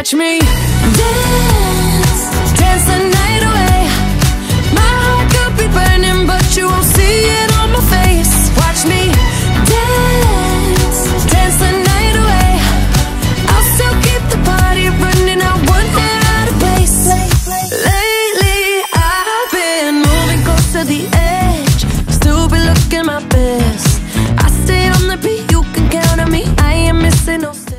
watch me dance, dance the night away. My heart could be burning, but you won't see it on my face. Watch me dance, dance the night away. I'll still keep the party running. I won't out of place. Lately, I've been moving close to the edge, still be looking my best. I stay on the beat, you can count on me. I ain't missing no.